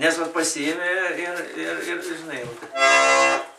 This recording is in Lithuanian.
Nes vat pasiėmė ir, ir, ir žinai, vat.